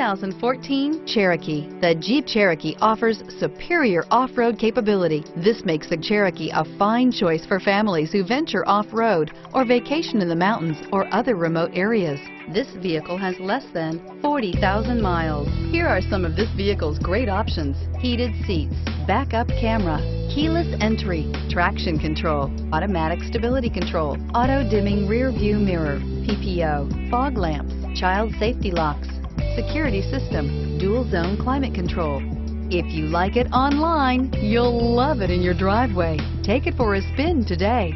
2014 Cherokee. The Jeep Cherokee offers superior off-road capability. This makes the Cherokee a fine choice for families who venture off-road or vacation in the mountains or other remote areas. This vehicle has less than 40,000 miles. Here are some of this vehicle's great options. Heated seats, backup camera, keyless entry, traction control, automatic stability control, auto dimming rear view mirror, PPO, fog lamps, child safety locks, security system, dual zone climate control. If you like it online, you'll love it in your driveway. Take it for a spin today.